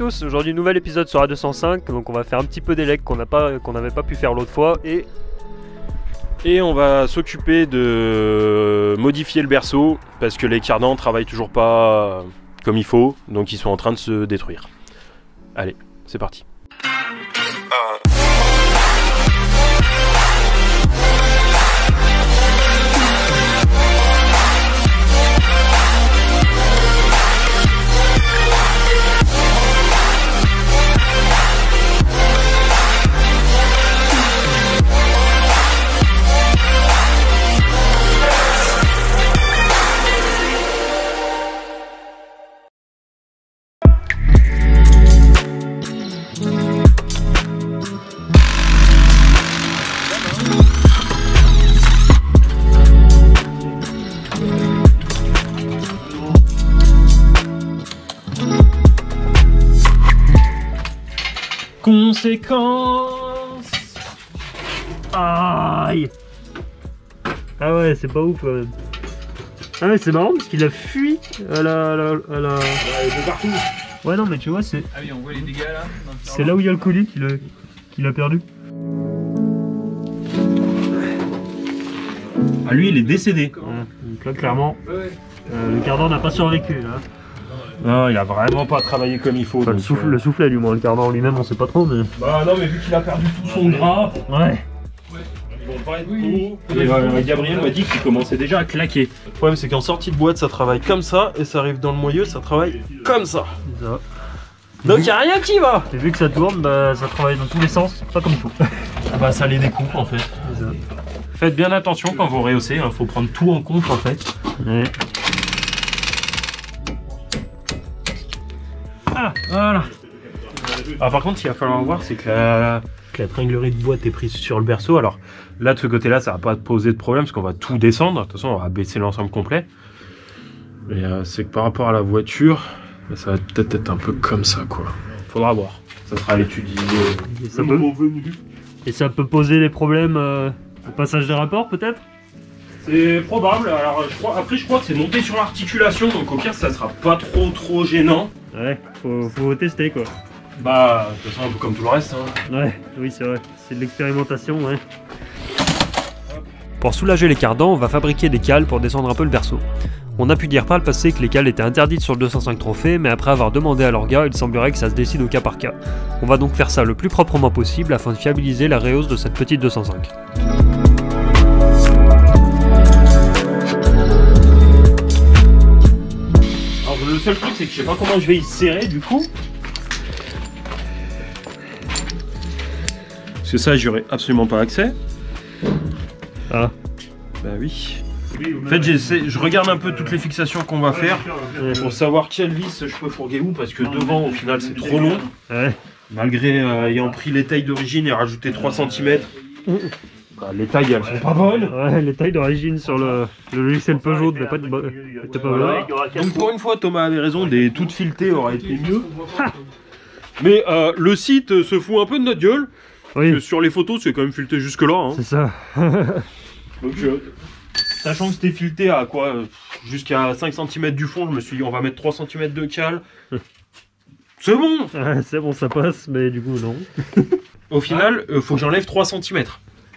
Tous, aujourd'hui nouvel épisode sur A205, donc on va faire un petit peu des legs qu'on n'avait pas pu faire l'autre fois Et on va s'occuper de modifier le berceau parce que les cardans travaillent toujours pas comme il faut, donc ils sont en train de se détruire. Allez, c'est parti. Aïe. Ah ouais, c'est pas ouf quand même. Ah ouais, c'est marrant parce qu'il a fui à la, à la, à la- Ouais non mais tu vois c'est Ah oui, on voit les dégâts là. c'est là où il y a le colis qu'il a, perdu. Ah lui il est décédé. donc là clairement euh, le cardan n'a pas survécu là. Non, il a vraiment pas travaillé comme il faut. Enfin, le, souffle, euh, le soufflet du moins, le cardan lui-même on sait pas trop mais. Bah non mais vu qu'il a perdu tout son gras, Ouais. ils vont pas être beaux. Et euh, Gabriel m'a dit qu'il commençait déjà à claquer. Le problème c'est qu'en sortie de boîte ça travaille comme ça et ça arrive dans le moyeu ça travaille comme ça. Donc y a rien qui va. Et vu que ça tourne, bah ça travaille dans tous les sens, pas comme il faut. Bah ça les découpe en fait. Ça. Faites bien attention quand vous rehaussez, il faut prendre tout en compte en fait. Ouais. Voilà. Ah, par contre, il va falloir voir, c'est que la, que la tringlerie de boîte est prise sur le berceau. Alors là, de ce côté-là, ça va pas poser de problème parce qu'on va tout descendre. De toute façon, on va baisser l'ensemble complet. Et euh, c'est que par rapport à la voiture, ça va peut-être être un peu comme ça, quoi. Faudra voir. Ça sera à l'étudier. Et ça, peut, et ça peut poser des problèmes euh, au passage des rapports peut-être? C'est probable. Alors, je crois, après, je crois que c'est monté sur l'articulation, donc au pire, ça sera pas trop trop gênant. Ouais, faut, faut tester quoi. Bah, de toute façon, un peu comme tout le reste. hein. Ouais, oui c'est vrai, c'est de l'expérimentation, ouais. Pour soulager les cardans, on va fabriquer des cales pour descendre un peu le berceau. On a pu dire par le passé que les cales étaient interdites sur le 205 trophée, mais après avoir demandé à l'orga, il semblerait que ça se décide au cas par cas. On va donc faire ça le plus proprement possible afin de fiabiliser la réhausse de cette petite 205. Seul truc c'est que je sais pas comment je vais y serrer du coup. Parce que ça j'aurais absolument pas accès. Ah. Bah oui. En fait j'essaie, je regarde un peu toutes les fixations qu'on va faire pour savoir quelle vis je peux fourguer où parce que devant au final c'est trop long. Ouais. Malgré euh, ayant pris les tailles d'origine et rajouté 3 cm. Bah, les tailles elles sont pas bonnes. Ouais, les tailles d'origine sur le, le logiciel Peugeot n'étaient pas, de bo- étaient pas bonnes. Donc pour une fois Thomas avait raison, des toutes filetées auraient été mieux. Mais euh, le site se fout un peu de notre gueule. Parce que Oui, sur les photos, c'est quand même fileté jusque là. Hein. c'est ça. Donc, euh, sachant que c'était fileté à quoi euh, Jusqu'à 5 cm du fond, je me suis dit on va mettre 3 cm de cale. C'est bon Ouais, c'est bon, ça passe, mais du coup non. Au final, euh, faut que j'enlève 3 cm.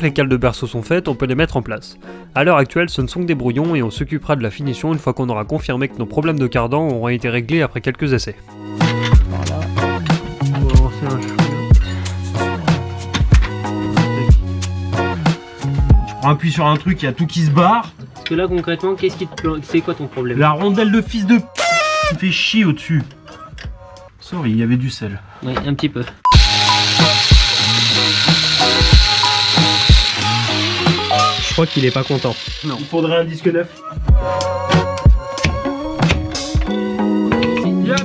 que les cales de berceau sont faites, on peut les mettre en place. À l'heure actuelle, ce ne sont que des brouillons et on s'occupera de la finition une fois qu'on aura confirmé que nos problèmes de cardan auront été réglés après quelques essais. On chou. On appuie sur un truc, il y a tout qui se barre. Parce que là concrètement, qu'est-ce qui te c'est quoi ton problème? La rondelle de fils de p qui fait chier au-dessus. Sorry, il y avait du sel. Oui, un petit peu. Je crois qu'il est pas content. Il faudrait un disque neuf.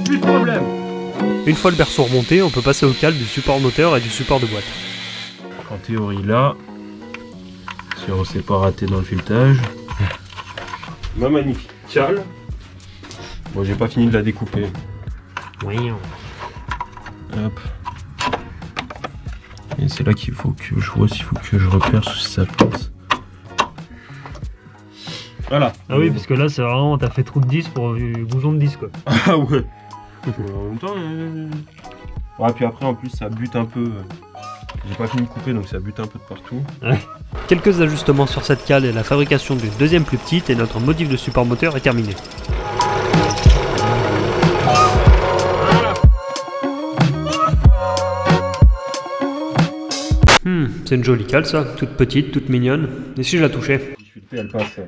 plus de problème. Une fois le berceau remonté, on peut passer au cal du support moteur et du support de boîte. En théorie là, si on s'est pas raté dans le filetage. Ma magnifique cale. Bon j'ai pas fini de la découper. Oui. Hop. Et c'est là qu'il faut que je vois s'il faut que je repère si ça passe. Voilà. Ah oui, parce que là, c'est vraiment, t'as fait trou de 10 pour du bouchon de 10, quoi. Ah ouais. en même temps. euh, Ouais, puis après, en plus, ça bute un peu. euh, J'ai pas fini de couper, donc ça bute un peu de partout. Quelques ajustements sur cette cale et la fabrication d'une deuxième plus petite et notre modif de support moteur est terminé. Hmm, c'est une jolie cale ça, toute petite, toute mignonne. Et si je la touchais? Difficulté, elle passe.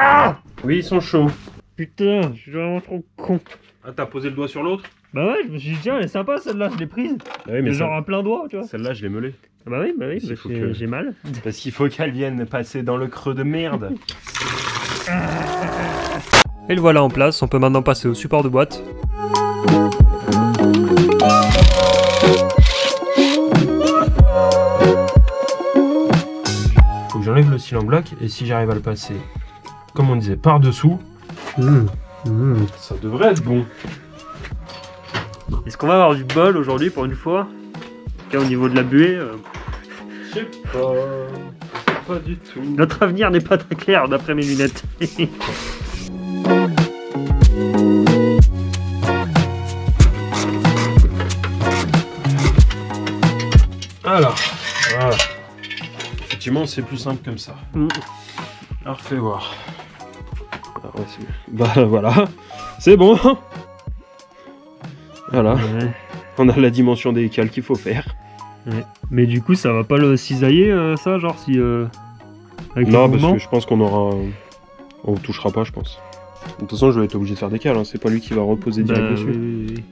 Ah Oui, ils sont chauds. Putain, je suis vraiment trop con. Ah, t'as posé le doigt sur l'autre? Bah ouais, je me suis dit, tiens, elle est sympa celle-là, je l'ai prise. Ah oui, Mais genre un plein doigt, tu vois. celle-là, je l'ai meulée. Ah Bah oui, bah oui, Il bah faut j'ai que- j'ai mal. Parce qu'il faut qu'elle vienne passer dans le creux de merde. Et le voilà en place, on peut maintenant passer au support de boîte. Faut que j'enlève le cylindre bloc et si j'arrive à le passer, comme on disait, par dessous, Mmh. Mmh. ça devrait être bon. Est-ce qu'on va avoir du bol aujourd'hui pour une fois? En tout cas, au niveau de la buée, euh, Je sais pas. Pas du tout. notre avenir n'est pas très clair d'après mes lunettes. Alors, voilà. Effectivement, c'est plus simple comme ça. Mm. Alors, fais voir. Ah ouais, bah voilà, c'est bon. Voilà, Ouais. on a la dimension des cales qu'il faut faire. Mais du coup, ça va pas le cisailler, euh, ça, genre si. euh, Avec non, parce que je pense qu'on aura. On touchera pas, je pense. De toute façon, je vais être obligé de faire des cales, hein. c'est pas lui qui va reposer Bah, direct dessus. oui, oui, oui.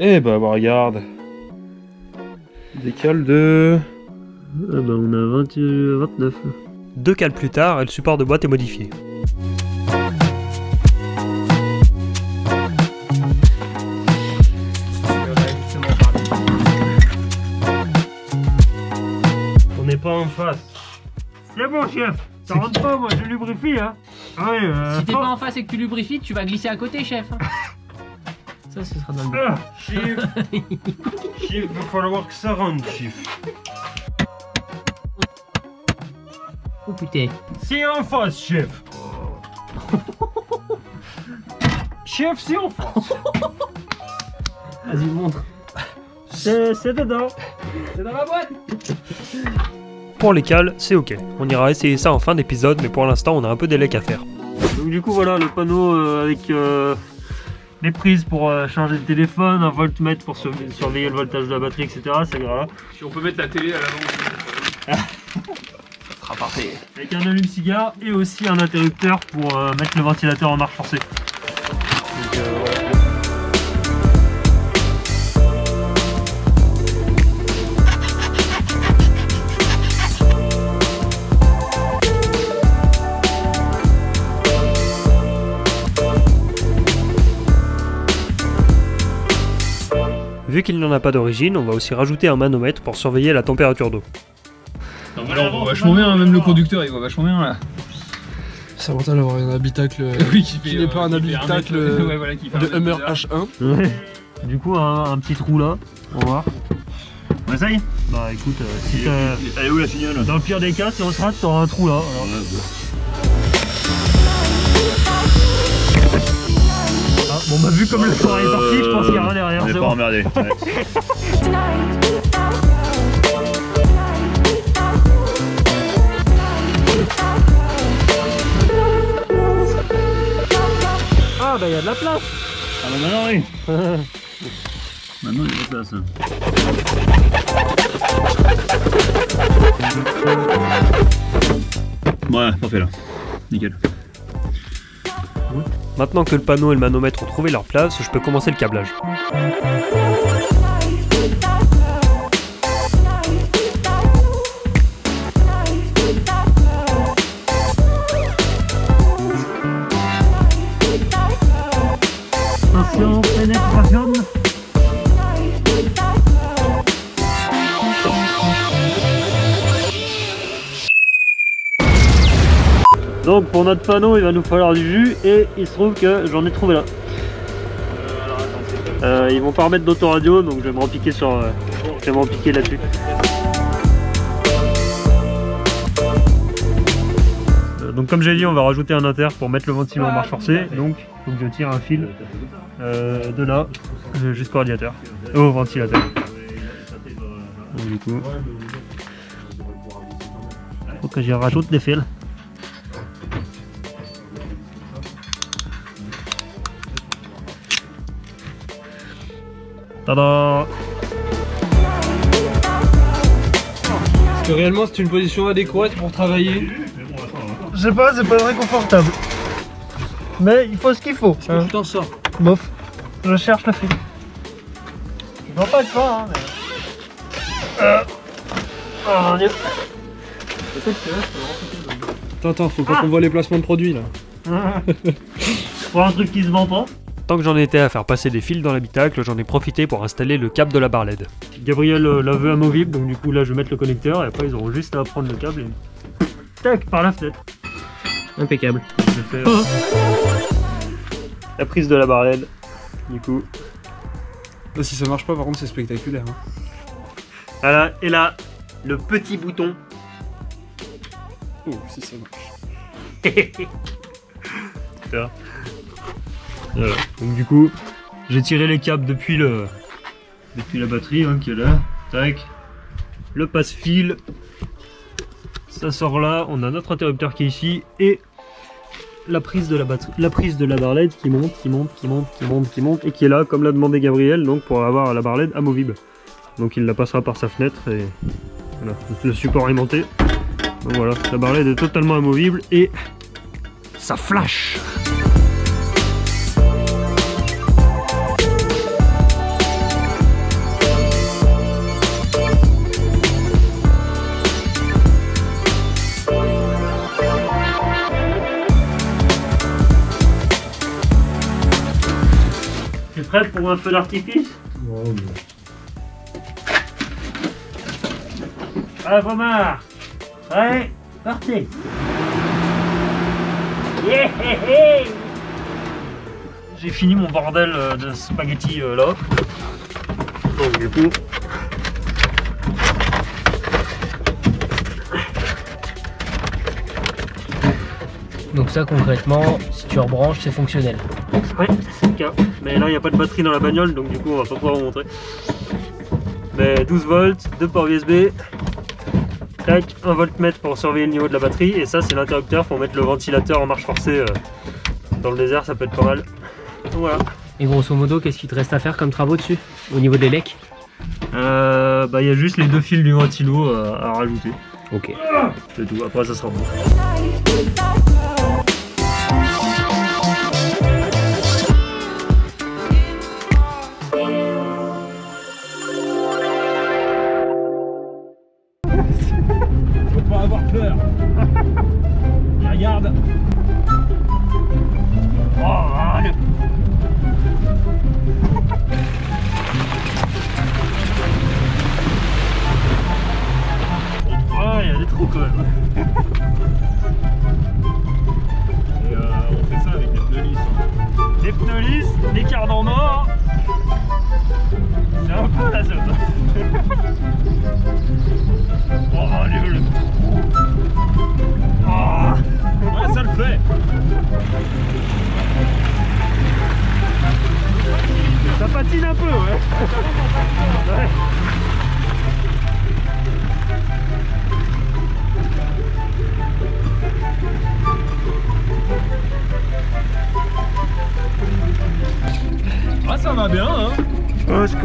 Eh bah, bah, regarde. Des cales de. Ah bah, on a 20, euh, 29. Deux cales plus tard, et le support de boîte est modifié. En face. C'est bon, chef Ça rentre pas, moi, je lubrifie, hein Ah oui, euh, Si t'es pas en face et que tu lubrifies, tu vas glisser à côté, chef. Ça, ce sera dans le. Ah, Chief Chief, va falloir que ça rentre, Chief. Oh putain. C'est en face, chef Chef, c'est en face Vas-y, montre. C'est c'est dedans C'est dans la boîte. Pour les cales, c'est ok. On ira essayer ça en fin d'épisode, mais pour l'instant, on a un peu d'élec à faire. Donc du coup voilà le panneau euh, avec euh, les prises pour euh, charger le téléphone, un voltmètre pour surve- surveiller le voltage de la batterie, etc. C'est grave. Si on peut mettre la télé à l'avant. ça sera parfait. Avec un allume-cigare et aussi un interrupteur pour euh, mettre le ventilateur en marche forcée. Donc, euh, voilà. Vu qu'il n'en a pas d'origine, on va aussi rajouter un manomètre pour surveiller la température d'eau. Non, mais là, on voit vachement bien, hein, même le conducteur il voit vachement bien là. C'est avantage d'avoir un habitacle euh, Oui, qui Qui n'est pas un habitacle, mètre, euh, ouais, voilà, qui fait un de Hummer de large. H1. Ouais. Du coup un, un petit trou là, on va voir. On essaye? Bah écoute, euh, si t'as- Elle est où la signale? Dans le pire des cas, si on se rate, t'auras un trou là. alors. Bon bah vu comme le soir est parti, je pense qu'il y a rien derrière. On est pas bon. emmerdé. Ah bah il y a de la place Ah bah maintenant oui. maintenant il est là ça. Ouais, parfait là. Nickel. Maintenant que le panneau et le manomètre ont trouvé leur place, je peux commencer le câblage. Donc pour notre panneau, il va nous falloir du jus et il se trouve que j'en ai trouvé là. Euh, ils vont pas remettre d'autoradio, donc je vais me repiquer sur, euh, je vais me repiquer là-dessus. Euh, donc comme j'ai dit, on va rajouter un inter pour mettre le ventilo en marche forcée. Donc il faut que je tire un fil euh, de là euh, jusqu'au radiateur, euh, au ventilateur. Du coup, faut que j'y rajoute des fils. Tada Est-ce que réellement c'est une position adéquate pour travailler Je sais pas, c'est pas très confortable. Mais il faut ce qu'il faut. Est-ce que tu t'en sors Bof. Je cherche le fil. Je vois pas de pas, hein, mais... Euh... Oh mon dieu. Attends, attends, faut pas qu'on voit les placements de produits là. Pour un truc qui se vend pas. Tant que j'en étais à faire passer des fils dans l'habitacle, j'en ai profité pour installer le câble de la barre LED. Gabriel euh, la veut amovible, donc du coup là je vais mettre le connecteur et après ils auront juste à prendre le câble et... Tac, par la fenêtre. Impeccable. La prise de la barre LED. Du coup, Là, si ça marche pas, par contre, c'est spectaculaire. hein. voilà, et là, le petit bouton. Oh, si ça marche. Voilà. Donc du coup, j'ai tiré les câbles depuis le depuis la batterie hein, qui est là. Tac. Le passe-fil. Ça sort là. On a notre interrupteur qui est ici et la prise de la batterie, la prise de la barre qui monte, qui monte, qui monte, qui monte, qui monte et qui est là comme l'a demandé Gabriel donc pour avoir la barre LED amovible. Donc il la passera par sa fenêtre et le support est monté. Donc voilà, la barre LED est totalement amovible et ça flash. Prêt pour un feu d'artifice Ah, Romar Prêt Partez Yeah, hey, hey. J'ai fini mon bordel euh, de spaghetti euh, là. Donc du coup... Donc ça concrètement, si tu rebranches, c'est fonctionnel. Ouais, c'est le cas. Mais là, il n'y a pas de batterie dans la bagnole, donc du coup, on va pas pouvoir vous montrer. Mais 12 volts, deux ports USB, tac, un voltmètre pour surveiller le niveau de la batterie, et ça, c'est l'interrupteur pour mettre le ventilateur en marche forcée. euh, dans le désert, ça peut être pas mal. Donc voilà. Et grosso modo, qu'est-ce qu'il te reste à faire comme travaux dessus Au niveau des lecs? Euh, bah, il y a juste les deux fils du ventilo euh, à rajouter. Ok. C'est tout. Après, ça sera bon.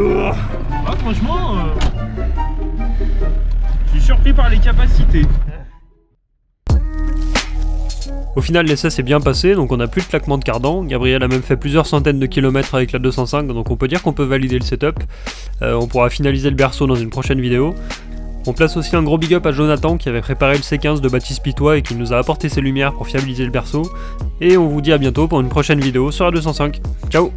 Ah, franchement, euh, je suis surpris par les capacités. Au final, l'essai s'est bien passé, donc on n'a plus de claquement de cardan. Gabriel a même fait plusieurs centaines de kilomètres avec la 205, donc on peut dire qu'on peut valider le setup. Euh, on pourra finaliser le berceau dans une prochaine vidéo. On place aussi un gros big up à Jonathan qui avait préparé le C15 de Baptiste Pitois et qui nous a apporté ses lumières pour fiabiliser le berceau. Et on vous dit à bientôt pour une prochaine vidéo sur la 205. Ciao